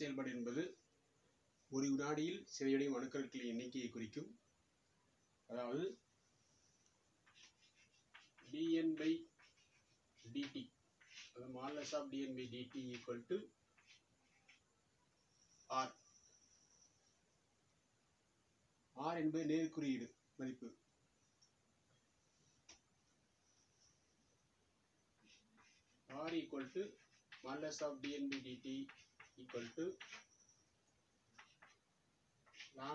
செயல்பாடு என்பது ஒரு வினாடியில் சிதைவடையும் அணுக்கருக்களின் எண்ணிக்கையை குறிக்கும். அதாவது dn by dt. அது modulus of dn by dt equal to r. R என்பது நேர்குறியீடு மதிப்பு. R equal to modulus of dn by dt equal to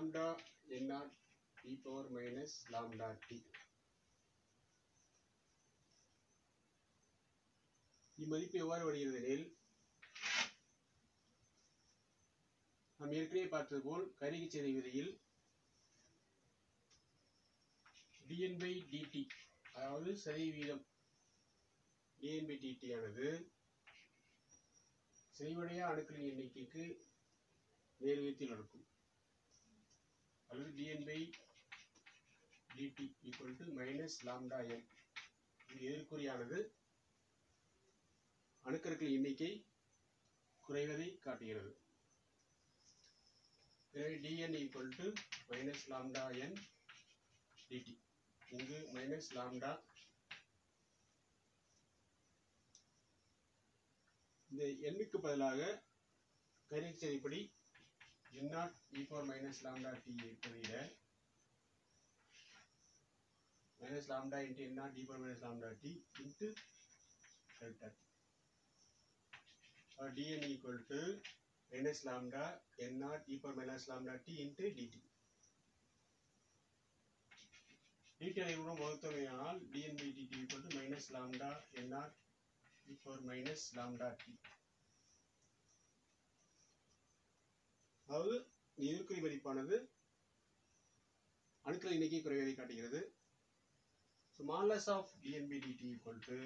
lambda n naught e power minus lambda t. இம்மதிப்பு எவ்வாறு வருகிறது எனில் நாம் ஏற்கனவே பார்த்தது போல் கருகி செய்த விதியில் dn by dt அதாவது சதவீதம் dn by dt ஆனது செய்வடைய அணுக்களின் எண்ணிக்கைக்கு நேர்வியத்தில் இருக்கும் அல்லது dn by dt equal to minus lambda n. இது எதிர்குறியானது. அணுக்கருக்கள் எண்ணிக்கை குறைவதை காட்டுகிறது. எனவே dn equal to minus lambda n dt இங்கு minus lambda. இந்த எண்ணுக்கு பதிலாக கரிச்சதிப்படி n naught e power minus lambda t பதில minus lambda into n naught e power minus lambda t into delta t dn equal to minus lambda n naught e power minus lambda t into dt. dt அனைவரும் வகுத்தமையானால் dn by dt equal to minus lambda n naught e power minus lambda t. அதாவது nucleic மதிப்பானது அணுக்கள் எண்ணிக்கை குறைவதை காட்டுகிறது so of D N by equal to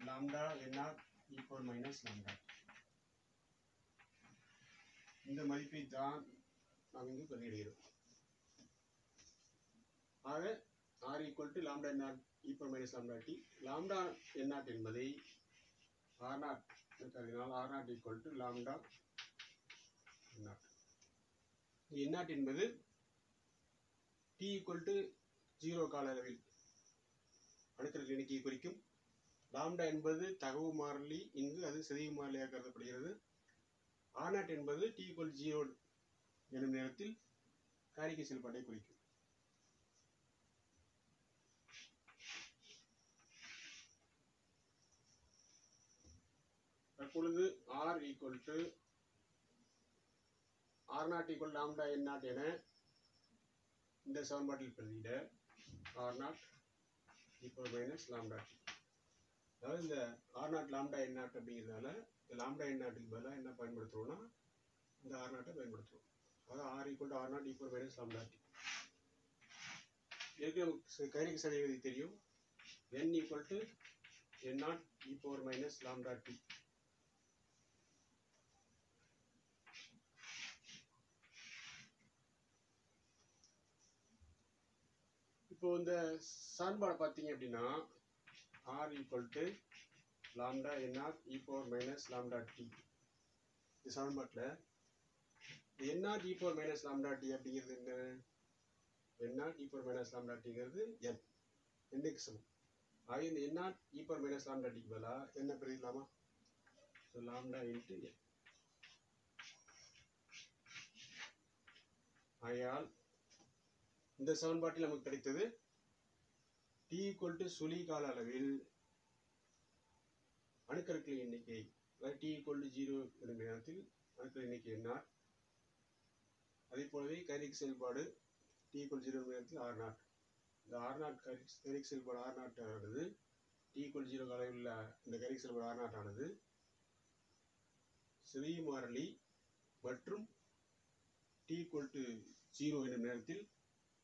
lambda nr e power minus இந்த மதிப்பை தான் நாம் இங்கு பதிலிடுகிறோம் ஆக R equal to lambda n r e minus lambda t lambda n naught என்பதை ஆர் நாட் அதனால் R naught equal to lambda lambda n என்பது டி ஈக்குவல் டு ஜீரோ கால அளவில் அணுக்கள் எண்ணிக்கையை குறிக்கும். லாம்டா என்பது தகவு மாறிலி இங்கு அது சிதைவு மாறிலியாக கருதப்படுகிறது. ஆனாட் என்பது டி ஈக்குவல் ஜீரோ எனும் நேரத்தில் காரிக்கை செயல்பாட்டை குறிக்கும். தற்பொழுது R equal to R naught equal lambda n naught என இந்த சமன்பாட்டில் பிரதியிட R naught equal minus lambda t அதாவது இந்த R naught lambda n naught அப்படிங்கிறதுனால இந்த லாம்டா என் நாட்டுக்கு பதிலாக என்ன பயன்படுத்துகிறோம்னா இந்த ஆர் நாட்டை பயன்படுத்துகிறோம் அதாவது R equal to R naught equal minus lambda t ஏற்கனவே நமக்கு கைரிக்கு சதவீதி தெரியும். N equal to n naught e power minus lambda t இப்போ இந்த சான்பாடு பார்த்தீங்க அப்படின்னா R equal to lambda n r e power minus lambda t இந்த சமன்பாட்டில் n r e power minus lambda t அப்படிங்கிறது என்ன? N r e power minus lambda டிங்கிறது n எண்ணுக்கு சமம். ஆக இந்த n r e power minus lambda டிக்கு பதிலாக என்ன பெரியலாமா ஸோ லாம்டா இன்ட்டு என் ஆகையால் இந்த சமன்பாட்டில் நமக்கு கிடைத்தது. டி ஈக்குவல் டு சுழி கால அளவில் அணுக்கருக்களின் எண்ணிக்கை. அதாவது டி ஈக்குவல் டு ஜீரோ எனும் நேரத்தில் அணுக்கள் எண்ணிக்கை என்ஆர் அதே போலவே கைரிக் செயல்பாடு டி ஈக்குவல் ஜீரோ நேரத்தில் ஆர் நாட் இந்த ஆர் நாட் கைரிக் செயல்பாடு ஆர் நாட் ஆனது டி ஈக்குவல் ஜீரோ அளவில் உள்ள இந்த கைரிக் செயல்பாடு ஆர் நாட் ஆனது சிறிய மாறிலி மற்றும் டி ஈக்குவல் டு ஜீரோ எனும் நேரத்தில்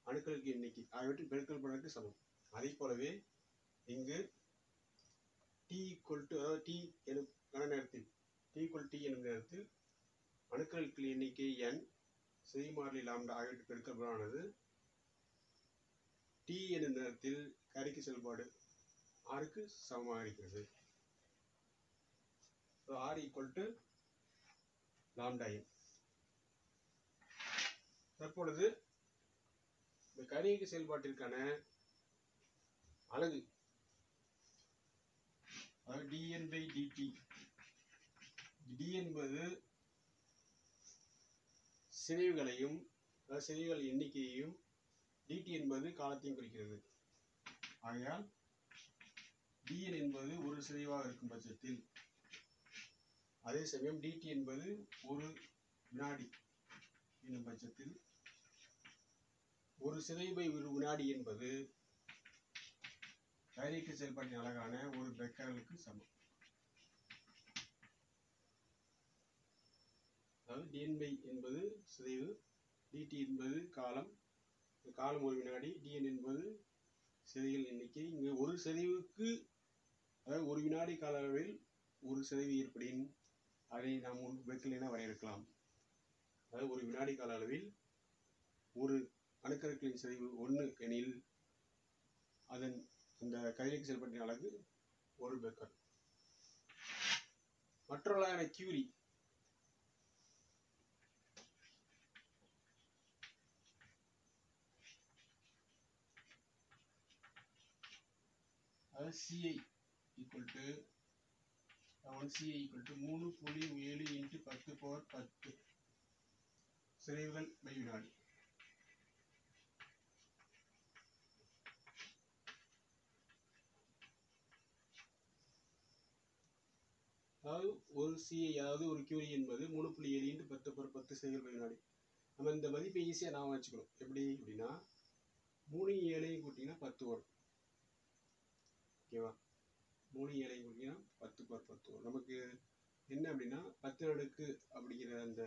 அணுக்களுக்கு எண்ணிக்கை. ஆகியவற்றின் பெருக்கல் பலனுக்கு சமம். அதே போலவே இங்கு டி ஈக்குவல் டு அதாவது டி எனும் கன நேரத்தில் டி ஈக்குவல் டி எனும் நேரத்தில் அணுக்களுக்கு எண்ணிக்கை என் செய்மாறிலி லாம்டா ஆகியவற்றின் பெருக்கல் பலனானது டி எனும் நேரத்தில் கரிக்கு செயல்பாடு ஆருக்கு சமமாக இருக்கிறது. R equal to lambda n தற்பொழுது இந்த கணியக செயல்பாட்டிற்கான அலகு. அதாவது டிஎன் பை டிடி டி என்பது சிதைவுகளையும் அதாவது சிதைவுகள் எண்ணிக்கையையும் டிடி என்பது காலத்தையும் குறிக்கிறது. ஆகையால் டிஎன் என்பது ஒரு சிதைவாக இருக்கும் பட்சத்தில் அதே சமயம் டிடி என்பது ஒரு வினாடி என்னும் பட்சத்தில் ஒரு சிதைவை ஒரு வினாடி என்பது டைரக்ட் செயல்பாட்டின் அழகான ஒரு பெக்கரலுக்கு சமம். அதாவது டிஎன்பை என்பது சிதைவு டிடி என்பது காலம் காலம் ஒரு வினாடி டிஎன் என்பது சிதைகள் எண்ணிக்கை. இங்கு ஒரு சிதைவுக்கு அதாவது ஒரு வினாடி கால அளவில் ஒரு சிதைவு ஏற்படின் அதை நாம் ஒரு பெக்கல் என வரையறுக்கலாம். அதாவது ஒரு வினாடி கால அளவில் ஒரு அணுக்கருக்களின் சிதைவு ஒன்று எனில் அதன் அந்த கதிரைக்கு செயல்பாட்டின் அலகு ஒரு பெக்கர் மற்றொரு கியூரி. அதாவது C I equal to one C I equal to மூணு புள்ளி ஏழு இன்ட்டு பத்து பவர் பத்து. சிதைவுகள் பை வினாடி. அதாவது ஒரு சிஐ அதாவது ஒரு கியூரி என்பது மூணு புள்ளி ஏழு இன்ட்டு பத்து பர் பத்து செய்கிற வினாடி. நம்ம இந்த மதிப்பை ஈஸியாக நான் வச்சுக்கணும். எப்படி அப்படின்னா மூணு ஏழையும் கூட்டிங்கன்னா பத்து வரும் ஓகேவா மூணு ஏழையும் கூட்டிங்கன்னா பத்து பர் பத்து வரும் நமக்கு என்ன அப்படின்னா பத்து அடுக்கு அப்படிங்கிற அந்த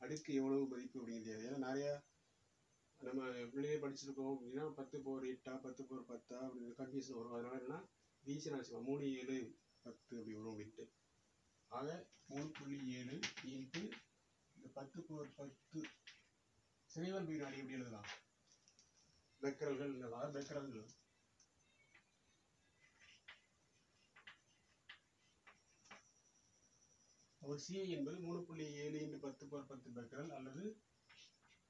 அடுக்கு எவ்வளவு மதிப்பு அப்படிங்கிறது ஏன்னா நிறையா நம்ம பிள்ளையே படிச்சிருக்கோம் அப்படின்னா பத்து போர் எட்டா பத்து போர் பத்தா அப்படின்னு கன்ஃபியூஷன் வரும். அதனால என்னன்னா ஈஸியாக வச்சுக்கலாம். மூணு ஏழு பத்து அப்படி வரும் அப்படின்ட்டு. ஆக மூணு புள்ளி ஏழு இன்ட்டு இந்த பத்து போர் பத்து. சிறைவல் வினாடி எப்படி எழுதலாம்? பெக்கரல்கள் இல்லவா பெக்கரல்கள் ஒரு சிஏ என்பது மூணு புள்ளி ஏழு இன்ட்டு பத்து பவர் பத்து பெக்கரல் அல்லது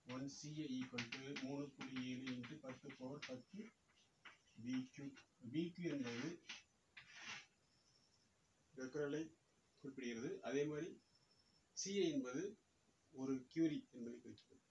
ஒன் சிஏ ஈக்குவல் டு மூணு புள்ளி ஏழு இன்ட்டு பத்து பவர் பத்து பிக்யூ பிக்யூ என்பது பெக்கரலை குறிப்பிடுகிறது. அதே மாதிரி சிஐ என்பது ஒரு கியூரி என்பதை குறிக்கிறது.